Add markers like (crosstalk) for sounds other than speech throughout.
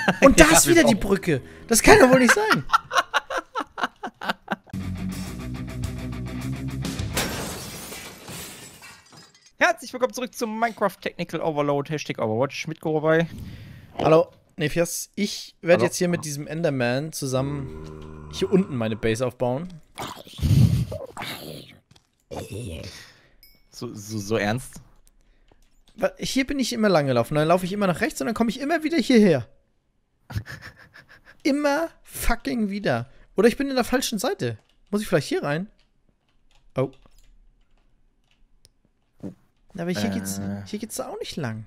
(laughs) Und da ist wieder die Brücke. Das kann doch wohl nicht sein. (laughs) Herzlich willkommen zurück zum Minecraft Technical Overload, Hashtag Overwatch mit Gorobei. Hallo, Nephias. Ich werde jetzt hier mit diesem Enderman zusammen hier unten meine Base aufbauen. So, so, so ernst? Hier bin ich immer lang gelaufen. Dann laufe ich immer nach rechts und dann komme ich immer wieder hierher. (laughs) immer fucking wieder. Oder ich bin in der falschen Seite. Muss ich vielleicht hier rein? Oh. Aber hier geht's, Äh. hier geht's da auch nicht lang.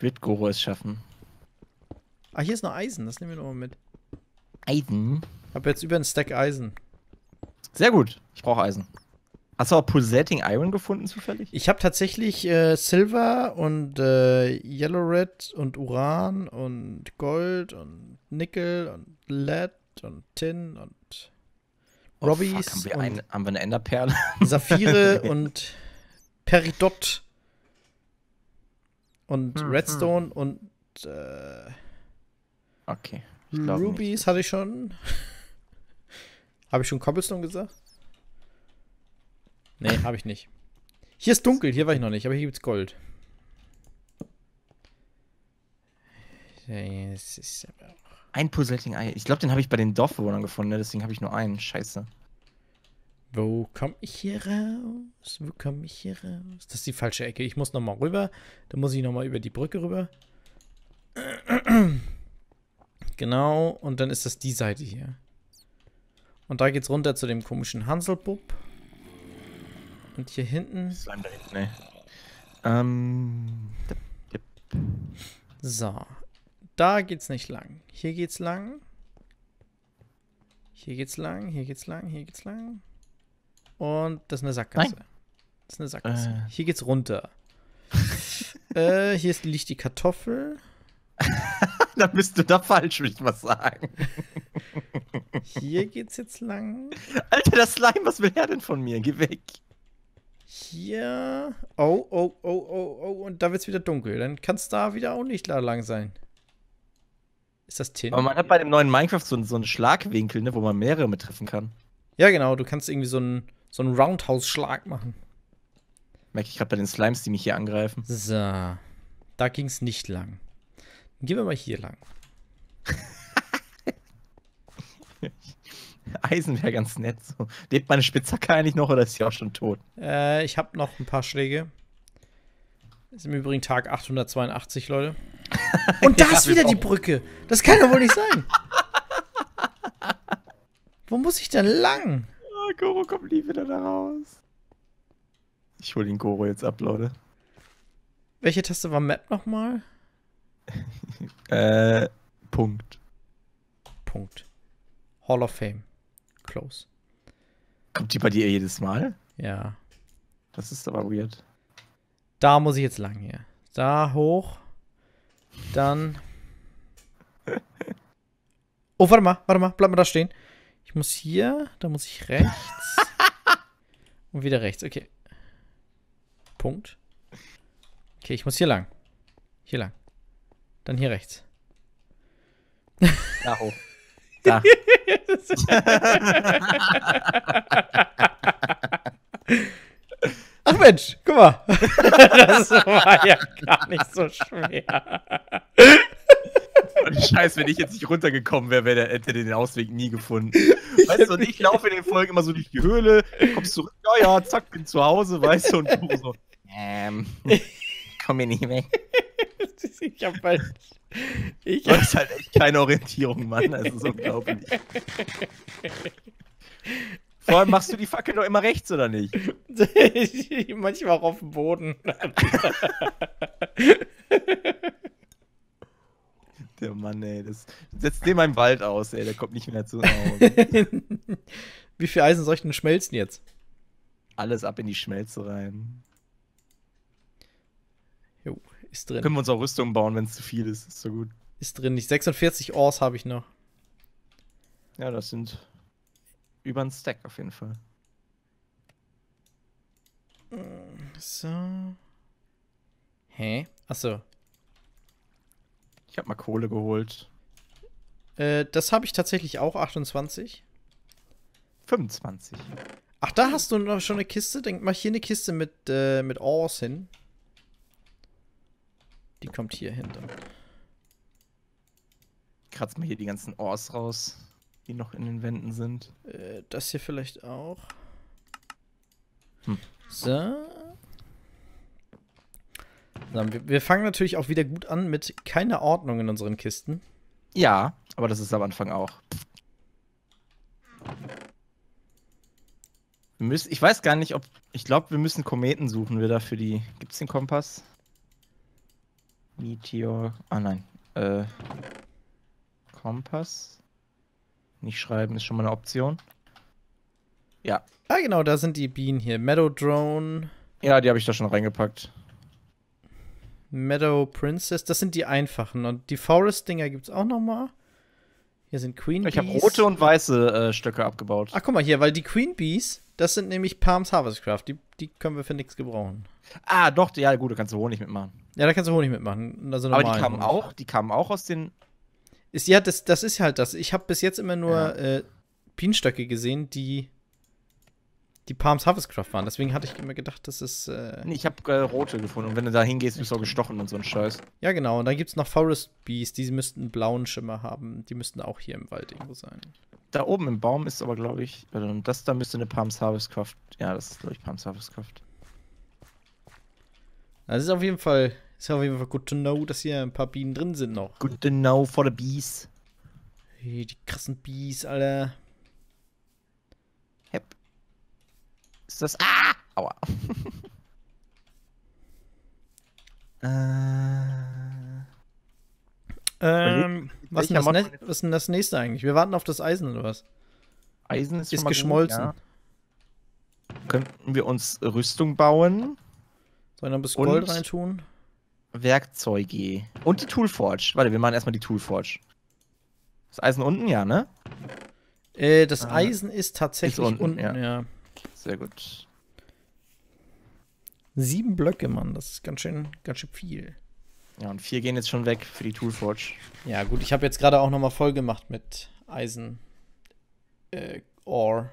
Wird Goro es schaffen? Ah, hier ist noch Eisen. Das nehmen wir nochmal mit. Eisen? Hab jetzt über einen Stack Eisen. Sehr gut, ich brauche Eisen. Hast du auch Pulsating Iron gefunden zufällig? Ich habe tatsächlich äh, Silver und äh, Yellow Red und Uran und Gold und Nickel und Lead und Tin und Oh, Robbies fuck, haben, wir ein, haben wir eine Enderperle? (laughs) Saphire (laughs) und Peridot und Hm, Redstone und äh, Okay. Rubies hatte ich schon. (laughs) habe ich schon Cobblestone gesagt? Nee, (laughs) habe ich nicht. Hier ist dunkel, hier war ich noch nicht, aber hier gibt's Gold. Ein Pulsating Iron. Ich glaube, den habe ich bei den Dorfbewohnern gefunden, ne? deswegen habe ich nur einen. Scheiße. Wo komm ich hier raus? Wo komm ich hier raus? Das ist die falsche Ecke. Ich muss noch mal rüber. Dann muss ich noch mal über die Brücke rüber. (clears throat) Genau. Und dann ist das die Seite hier. Und da geht's runter zu dem komischen Hanselbub. Und hier hinten. Slime da hinten, ne? Ähm. dip, dip. So. Da geht's nicht lang. Hier geht's lang. Hier geht's lang, hier geht's lang, hier geht's lang. Und das ist eine Sackgasse. Nein. Das ist eine Sackgasse. Äh. Hier geht's runter. (laughs) äh, hier ist, liegt die Kartoffel. (laughs) Da bist du da falsch, würde ich mal sagen. Hier geht's jetzt lang. Alter, das Slime, was will er denn von mir? Geh weg. Hier. Oh, oh, oh, oh, oh. Und da wird's wieder dunkel. Dann kann's da wieder auch nicht lang sein. Ist das Tin? Aber man hat bei dem neuen Minecraft so, so einen Schlagwinkel, ne, wo man mehrere mit treffen kann. Ja, genau. Du kannst irgendwie so einen, so einen Roundhouse-Schlag machen. Merke ich gerade bei den Slimes, die mich hier angreifen. So. Da ging's nicht lang. Dann gehen wir mal hier lang. (laughs) (laughs) Eisen wäre ganz nett. So. Lebt meine Spitzhacke eigentlich noch oder ist sie auch schon tot? Äh, ich habe noch ein paar Schläge. Ist im Übrigen Tag 882, Leute. (laughs) Und da Ja, ist wieder die brauchen- Brücke. Das kann doch wohl nicht sein. (laughs) Wo muss ich denn lang? Oh, Goro kommt nie wieder da raus. Ich hol den Goro jetzt ab, Leute. Welche Taste war Map nochmal? Äh, Punkt. Punkt. Hall of Fame. Close. Kommt die bei dir jedes Mal? Ja. Das ist aber weird. Da muss ich jetzt lang hier. Da hoch. Dann. (laughs) Oh, warte mal, warte mal, bleib mal da stehen. Ich muss hier, da muss ich rechts. (laughs) Und wieder rechts, okay. Punkt. Okay, ich muss hier lang. Hier lang. Dann hier rechts. Da hoch. (laughs) Da. (laughs) Ach Mensch, guck mal. (laughs) Das war ja gar nicht so schwer. Und Scheiß, wenn ich jetzt nicht runtergekommen wäre, wär der, hätte den Ausweg nie gefunden. Weißt du, und ich laufe in den Folgen immer so durch die Höhle, kommst zurück, ja, ja, zack, bin zu Hause, weißt du, und du so, ähm, komm mir nicht weg. (laughs) Ich hab halt. Ich Du hast halt echt keine Orientierung, Mann, das ist unglaublich. Vor allem machst du die Fackel doch immer rechts, oder nicht? (laughs) manchmal auch auf dem Boden. Der Mann, ey, das setzt den mal im Wald aus, ey, der kommt nicht mehr zu Hause. (laughs) Wie viel Eisen soll ich denn schmelzen jetzt? Alles ab in die Schmelze rein. Ist drin. Können wir uns auch Rüstung bauen, wenn es zu viel ist, ist so gut. Ist drin. Nicht 46 Ors habe ich noch. Ja, das sind über ein Stack auf jeden Fall. So. Hä? Achso. Ich habe mal Kohle geholt. Äh, das habe ich tatsächlich auch, 28. 25. Ach, da hast du noch schon eine Kiste? Denk mal hier eine Kiste mit, äh, mit Ores hin. Die kommt hier hin dann. Kratz mal hier die ganzen Ors raus, die noch in den Wänden sind. Äh, das hier vielleicht auch. Hm. So. So, wir, wir fangen natürlich auch wieder gut an mit keiner Ordnung in unseren Kisten. Ja, aber das ist am Anfang auch. Wir müssen, ich weiß gar nicht, ob. Ich glaube, wir müssen Kometen suchen wieder für die. Gibt's den Kompass? Meteor. Ah nein. Äh. Kompass. Nicht schreiben ist schon mal eine Option. Ja. Ah, genau, da sind die Bienen hier. Meadow Drone, Ja, die habe ich da schon reingepackt. Meadow Princess. Das sind die einfachen. Und die Forest-Dinger gibt es auch noch mal. Hier sind Queen Ich habe Bees. rote und weiße äh, Stöcke abgebaut. Ach, guck mal hier, weil die Queen Bees, das sind nämlich Palms Harvestcraft. Die, die können wir für nichts gebrauchen. Ah, doch, ja, gut, da kannst du Honig mitmachen. Ja, da kannst du Honig mitmachen. Also Aber die kamen Honig. auch, die kamen auch aus den. Ist, ja, das, das ist halt das. Ich habe bis jetzt immer nur Ja. äh, Bienenstöcke gesehen, die die Palms Harvestcraft waren. Deswegen hatte ich immer gedacht, das ist. Äh, Nee, ich habe äh, rote gefunden. Und wenn du da hingehst, wirst du auch gestochen und so ein Scheiß. ja, genau. Und dann gibt es noch Forest Bees, die müssten einen blauen Schimmer haben. Die müssten auch hier im Wald irgendwo sein. Da oben im Baum ist aber, glaube ich, das da müsste eine Palms Harvest Craft. Ja, das ist, glaube ich, Palms Harvest Craft. Das ist auf jeden Fall, ist auf jeden Fall good to know, dass hier ein paar Bienen drin sind noch. Good to know for the bees. Hey, die krassen Bees, Alter. Ist das. Ah! Aua. (laughs) äh. Ähm, was, denn das was ist denn das nächste eigentlich? Wir warten auf das Eisen oder was? Eisen ist, Ist geschmolzen. ja. Könnten wir uns Rüstung bauen? Sollen wir ein bisschen Und? Gold reintun? Werkzeuge. Und die Toolforge. Warte, wir machen erstmal die Toolforge. Das Eisen unten, ja, ne? Äh, das Ah. Eisen ist tatsächlich Ist unten, unten, ja. ja. Sehr gut. Sieben Blöcke, Mann. Das ist ganz schön, ganz schön viel. Ja, und vier gehen jetzt schon weg für die Toolforge. Ja, gut, ich habe jetzt gerade auch nochmal voll gemacht mit Eisen. Äh, Ore.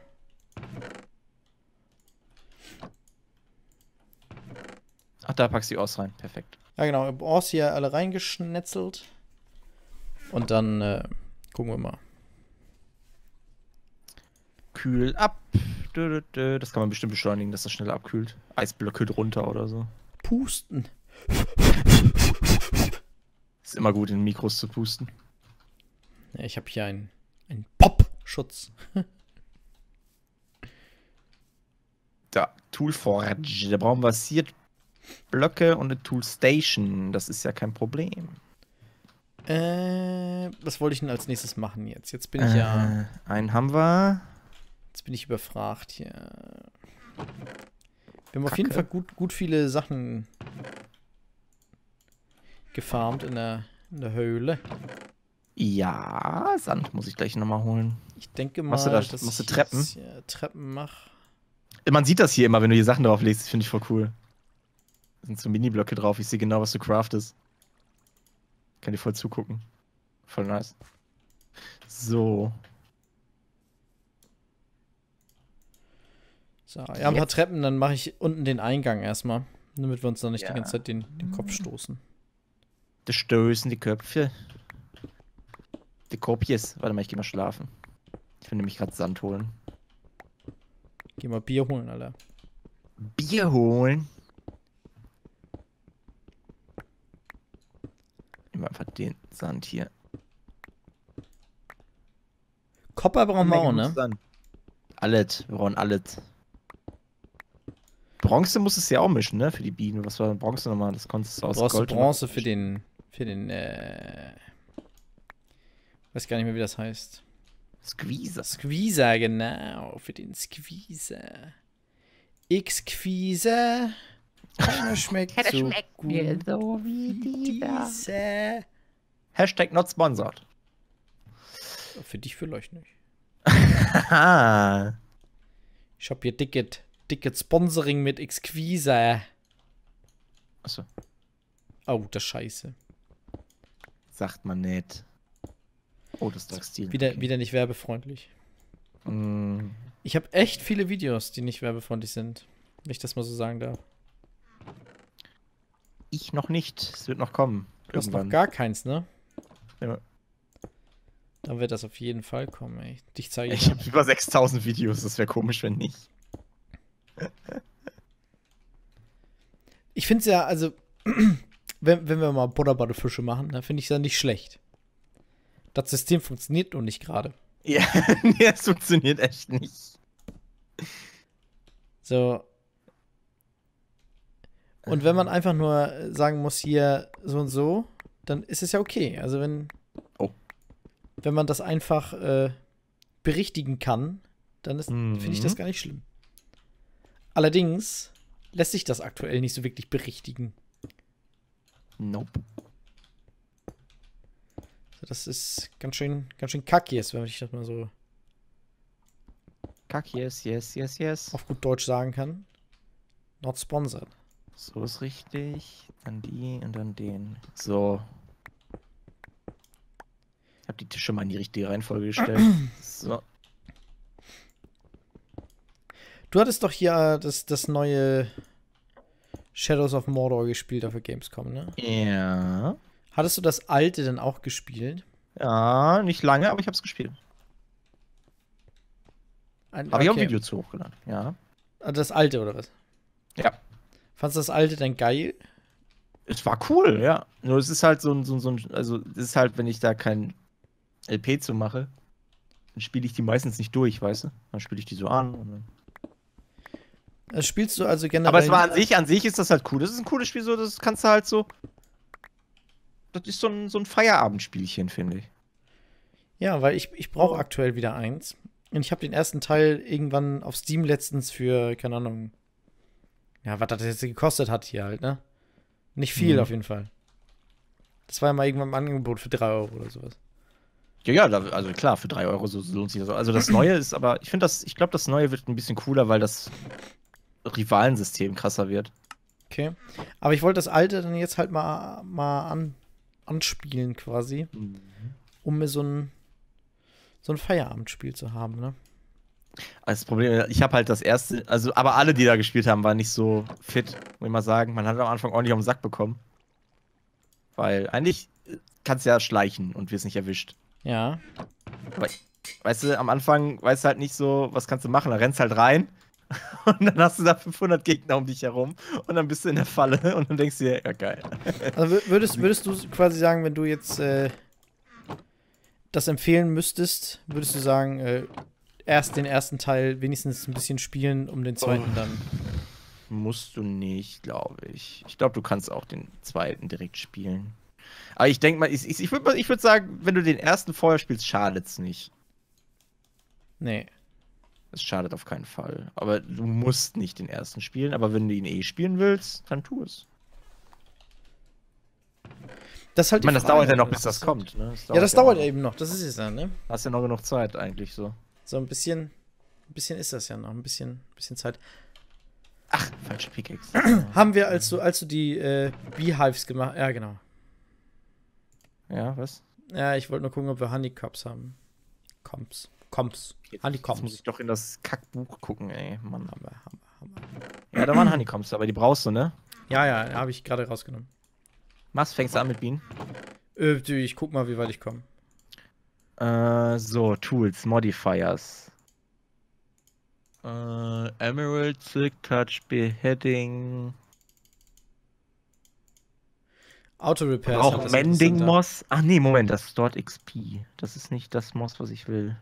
Ach, da packst du die aus rein. Perfekt. Ja, genau. Ores hier alle reingeschnetzelt. Und dann äh, gucken wir mal. Kühl ab. Das kann man bestimmt beschleunigen, dass das schneller abkühlt. Eisblöcke drunter oder so. Pusten. Ist immer gut, in Mikros zu pusten. Ja, ich habe hier einen, einen Pop-Schutz. (laughs) Da, Toolforge. Da brauchen wir Seared Blöcke und eine Toolstation. Das ist ja kein Problem. Äh, was wollte ich denn als nächstes machen jetzt? Jetzt bin ich ja, Äh, einen haben wir. Jetzt bin ich überfragt hier. Wir haben auf jeden Kacke. Fall gut, gut viele Sachen gefarmt in der, in der Höhle. Ja, Sand muss ich gleich nochmal holen. Ich denke mal, Machst du da- dass machst du ich Treppen? jetzt hier Treppen mache. Man sieht das hier immer, wenn du hier Sachen drauflegst. Das finde ich voll cool. Da sind so Mini-Blöcke drauf. Ich sehe genau, was du craftest. Kann dir voll zugucken. Voll nice. So. So, ja, ein paar Treppen, dann mache ich unten den Eingang erstmal. Damit wir uns dann nicht Ja. die ganze Zeit den, den Kopf stoßen. Das stößen die Köpfe. Die Kopjes. Warte mal, ich geh mal schlafen. Ich will nämlich gerade Sand holen. Geh mal Bier holen, Alter. Bier holen. Nehmen wir einfach den Sand hier. Kopper brauchen wir auch, ne? Sand. Alles. Wir brauchen alles. Bronze muss es ja auch mischen, ne? Für die Bienen. Was war Bronze nochmal? Das konntest du aus Brauchst du Gold Bronze für den, für den, äh, weiß gar nicht mehr, wie das heißt. Squeezer. Squeezer, genau, für den Squeezer. X-Queezer. Keiner schmeckt so gut so wie dieser. Hashtag not sponsored. Für dich vielleicht nicht. Haha. (laughs) Ich hab hier Ticket, Ticket Sponsoring mit X-Queezer. Achso. Oh, das Scheiße. sagt man nicht. Oh, das Textil. Wieder, okay. wieder nicht werbefreundlich. Mm, Ich habe echt viele Videos, die nicht werbefreundlich sind. Wenn ich das mal so sagen darf. ich noch nicht. Es wird noch kommen. Du hast noch gar keins, ne? Ja. Dann wird das auf jeden Fall kommen, ey. Dich zeige ich. Ich habe über 6000 Videos. Das wäre komisch, wenn nicht. Ich finde es ja, also, (clears throat) wenn, wenn wir mal Butter bei der Fische machen, dann finde ich es ja nicht schlecht. Das System funktioniert nur nicht gerade. Ja, (laughs) nee, es funktioniert echt nicht. So. Und wenn man einfach nur sagen muss, hier so und so, dann ist es ja okay. Also wenn, Oh. wenn man das einfach äh, berichtigen kann, dann ist- finde ich das Mhm. gar nicht schlimm. Allerdings lässt sich das aktuell nicht so wirklich berichtigen. Nope. Also das ist ganz schön, ganz schön kacke jetzt, wenn ich das mal so Kack, yes, yes, yes, yes. auf gut Deutsch sagen kann. Not sponsored. So ist richtig. Dann die und dann den. So. Ich habe die Tische mal in die richtige Reihenfolge gestellt. (clears throat) so. Du hattest doch hier äh, das, das neue Shadows of Mordor gespielt auf der Gamescom, ne? Ja. Hattest du das alte denn auch gespielt? Ja, nicht lange, aber ich habe es gespielt. Ein, Habe ich auch ein okay. Video zu hochgeladen. Ja. Ah, Das alte oder was? Ja. Fandest du das alte denn geil? Es war cool, ja. Nur es ist halt so ein, so so ein also es ist halt, wenn ich da kein LP zu mache, dann spiele ich die meistens nicht durch, weißt du? Dann spiele ich die so an. und dann- Das spielst du also generell. Aber es war an sich, an sich ist das halt cool. Das ist ein cooles Spiel, so, das kannst du halt so. Das ist so ein, so ein Feierabendspielchen, finde ich. Ja, weil ich, ich brauche aktuell wieder eins. Und ich habe den ersten Teil irgendwann auf Steam letztens für, keine Ahnung. Ja, was das jetzt gekostet hat hier halt, ne? Nicht viel Mhm. auf jeden Fall. Das war ja mal irgendwann im Angebot für 3 Euro oder sowas. Ja, ja, also klar, für 3 Euro so, so lohnt sich das. auch. Also das (clears throat) Neue ist aber, ich finde das, ich glaube, das Neue wird ein bisschen cooler, weil das Rivalensystem krasser wird. Okay. Aber ich wollte das alte dann jetzt halt mal, mal an, anspielen quasi, um mir so ein, so ein Feierabendspiel zu haben, ne? Also Das Problem, ich habe halt das erste, also, aber alle, die da gespielt haben, waren nicht so fit, muss ich mal sagen. Man hat am Anfang ordentlich auf den Sack bekommen. Weil eigentlich äh, kannst du ja schleichen und wirst nicht erwischt. Ja. Weißt du, am Anfang weißt du halt nicht so, was kannst du machen. Da rennst halt rein (laughs) und dann hast du da 500 Gegner um dich herum und dann bist du in der Falle (laughs) und dann denkst du dir, ja geil. Also wür- würdest, würdest du quasi sagen, wenn du jetzt äh, das empfehlen müsstest, würdest du sagen, äh, erst den ersten Teil wenigstens ein bisschen spielen, um den zweiten Oh. dann. Musst du nicht, glaube ich. Ich glaube, du kannst auch den zweiten direkt spielen. Aber ich denke mal, ich, ich, ich würde ich würd sagen, wenn du den ersten vorher spielst, schadet's nicht. Nee. Es schadet auf keinen Fall. Aber du musst nicht den ersten spielen. Aber wenn du ihn eh spielen willst, dann tu es. Das halt Ich meine, das dauert Frage. ja noch, bis das ist- kommt. Ne? Ja, das dauert ja eben noch. Das ist es ja, ne? Hast ja noch genug Zeit eigentlich so. So ein bisschen, ein bisschen ist das ja noch. Ein bisschen, bisschen Zeit. Ach, falsche Pickaxe. (clears throat) Haben wir, als du, als du die äh, Beehives gemacht Ja, genau. ja, was? Ja, ich wollte nur gucken, ob wir Honeycombs haben. Comps. Jetzt, jetzt muss Honeycombs. ich doch in das Kackbuch gucken, ey. Mann. Haben wir, haben wir, haben wir. Ja, da waren Honeycombs, aber die brauchst du, ne? Ja, ja, habe ich gerade rausgenommen. Was fängst du an mit Bienen? Äh, du, ich guck mal, wie weit ich komme. Äh, so, Tools, Modifiers. Äh, Emerald, Silk Touch, Beheading. Auto Repair. Auch Mending Moss. Ach nee, Moment, das ist dort XP. Das ist nicht das Moss, was ich will.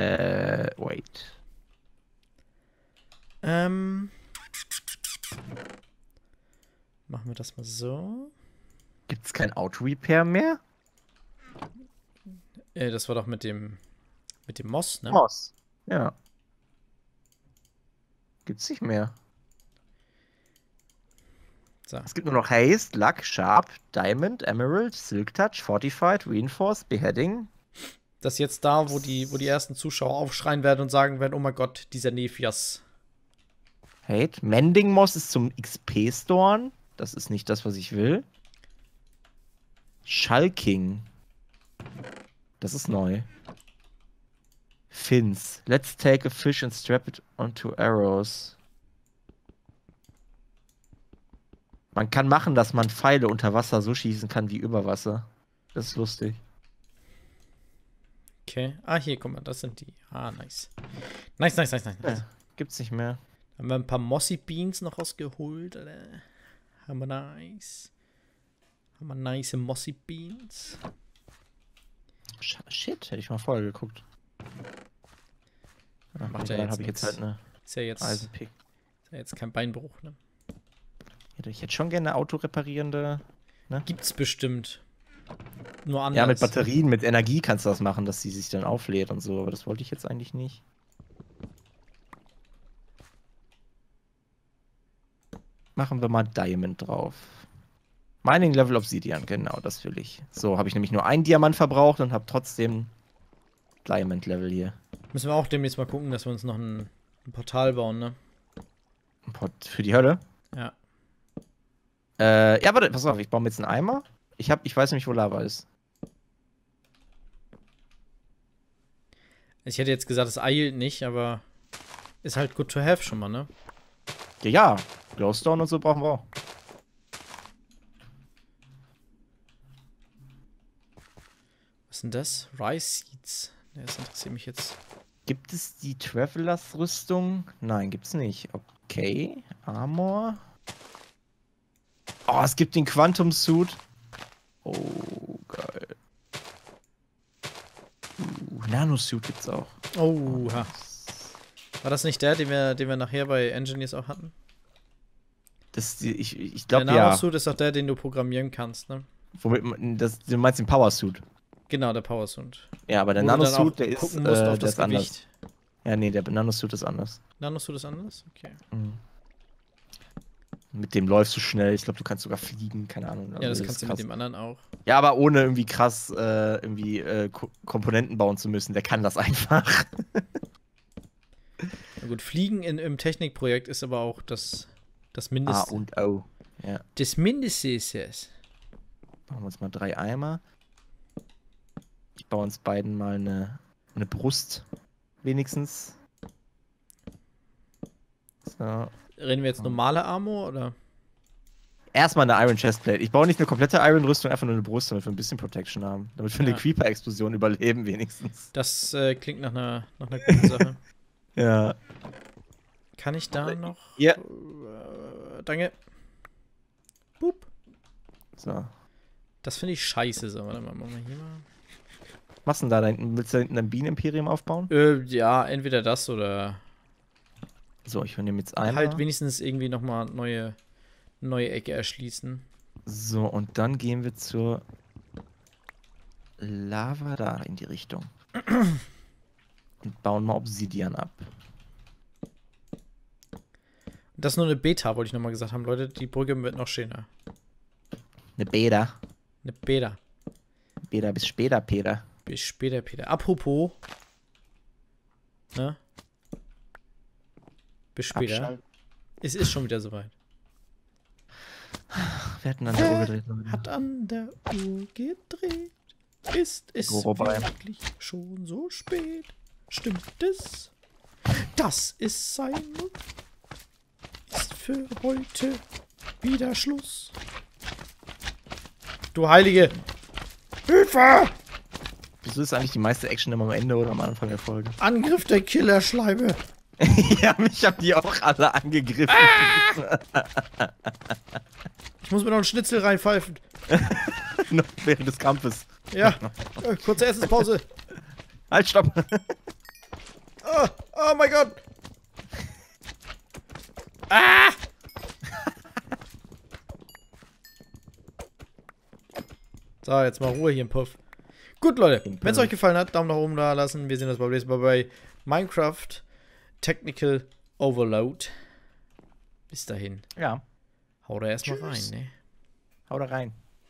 Äh, wait. Ähm. Machen wir das mal so. Gibt's kein Auto-Repair mehr? Äh, das war doch mit dem. Mit dem Moss, ne? Moss. Ja. Gibt's nicht mehr. So. Es gibt nur noch Haste, Luck, Sharp, Diamond, Emerald, Silk Touch, Fortified, Reinforced, Beheading. Das ist jetzt da, wo die, wo die ersten Zuschauer aufschreien werden und sagen werden: Oh mein Gott, dieser Nephias. Hate. Mending Moss ist zum XP-Storen. Das ist nicht das, was ich will. Schalking. Das ist neu. Fins. Let's take a fish and strap it onto arrows. Man kann machen, dass man Pfeile unter Wasser so schießen kann wie über Wasser. Das ist lustig. Okay. Ah, hier, guck mal, das sind die. Ah, nice. Nice, nice, nice, nice. Ja, gibt's nicht mehr. Haben wir ein paar Mossy Beans noch rausgeholt, Alter. Haben wir nice. Haben wir nice Mossy Beans. Sh- Shit, hätte ich mal vorher geguckt. Ja, Macht ja dann jetzt habe ich jetzt halt eine Ist ja jetzt, ist Eisenpick. ja jetzt kein Beinbruch, ne? Hätte ich jetzt schon gerne eine autoreparierende. Gibt's bestimmt. Nur anders. Ja, mit Batterien, mit Energie kannst du das machen, dass sie sich dann auflädt und so, aber das wollte ich jetzt eigentlich nicht. Machen wir mal Diamond drauf. Mining Level Obsidian, genau, das will ich. So, habe ich nämlich nur einen Diamant verbraucht und habe trotzdem Diamond Level hier. Müssen wir auch demnächst mal gucken, dass wir uns noch ein, ein Portal bauen, ne? Ein Pot für die Hölle. Ja. Äh, ja, warte, pass auf, ich baue mir jetzt einen Eimer. Ich hab, ich weiß nämlich, wo Lava ist. Ich hätte jetzt gesagt, es eilt nicht, aber ist halt good to have schon mal, ne? Ja, ja, Glowstone und so brauchen wir auch. Was ist denn das? Rice Seeds. Ne, das interessiert mich jetzt. Gibt es die Travelers Rüstung? Nein, gibt's nicht. Okay, Armor. Oh, es gibt den Quantum Suit. Oh, geil. Uh, Nano Suit gibt's auch. Oh, ha. War das nicht der, den wir, den wir nachher bei Engineers auch hatten? Das, ich ich Der glaube ja. Nanosuit ist doch der, den du programmieren kannst, ne? Womit das, du meinst den Power Suit. Genau, der Power Suit. Ja, aber der auch Nanosuit, der ist, äh, auf der das ist anders. Ja, nee, der Nanosuit ist anders. Nanosuit ist anders? Okay. Mhm. Mit dem läufst du schnell. Ich glaube, du kannst sogar fliegen. Keine Ahnung. Ja, Also, das kannst du krass. mit dem anderen auch. Ja, aber ohne irgendwie krass äh, irgendwie äh, Ko Komponenten bauen zu müssen. Der kann das (laughs) einfach. Na gut, Fliegen in, im Technikprojekt ist aber auch das, das A Mindeste. und O. Ja. das Mindeste ist es. Machen wir uns mal drei Eimer. Ich baue uns beiden mal eine, eine Brust. Wenigstens. So. Reden wir jetzt normale Armor oder? Erstmal eine Iron Chestplate. Ich baue nicht eine komplette Iron Rüstung, einfach nur eine Brust, damit wir ein bisschen Protection haben. Damit wir Ja. eine Creeper-Explosion überleben, wenigstens. Das äh, klingt nach einer, nach einer guten Sache. (laughs) Ja. Kann ich da noch? Ja. Äh, danke. Boop. So. Das finde ich scheiße. So, warte mal, machen wir hier mal. Was machst du denn da? da hinten? Willst du da hinten ein Bienenimperium aufbauen? Äh, ja, entweder das oder So, ich nehme jetzt einmal. halt wenigstens irgendwie nochmal neue, neue Ecke erschließen. So, und dann gehen wir zur Lava da in die Richtung. (clears throat) Und bauen mal Obsidian ab. Das ist nur eine Beta, wollte ich nochmal gesagt haben, Leute. Die Brücke wird noch schöner. Eine Beda. Eine Beta. Beda bis später, Peter. Bis später, Peter. Apropos. Ne? Bis später. Abschalten. Es ist schon wieder soweit. Wir hatten an der Uhr gedreht. Hat an der Uhr gedreht. Ist es wirklich schon so spät? Stimmt es? Das ist sein Mund. Ist für heute wieder Schluss. Du Heilige! Hilfe! Wieso ist eigentlich die meiste Action immer am Ende oder am Anfang der Folge? Angriff der Killerschleibe. (laughs) ja, mich haben die auch alle angegriffen. (laughs) Ich muss mir noch einen Schnitzel reinpfeifen. (laughs) Noch während des Kampfes. Ja, äh, kurze Essenspause. Halt, stopp. Oh, oh mein Gott. Ah! So, jetzt mal Ruhe hier im Puff. Gut, Leute, wenn es euch gefallen hat, Daumen nach oben da lassen. Wir sehen uns beim nächsten Mal bei Minecraft Technical Overload. Bis dahin. Ja, Hau da erstmal rein, ne? hau da rein.